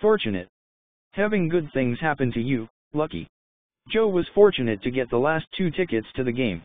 Fortunate. Having good things happen to you, lucky. Joe was fortunate to get the last two tickets to the game.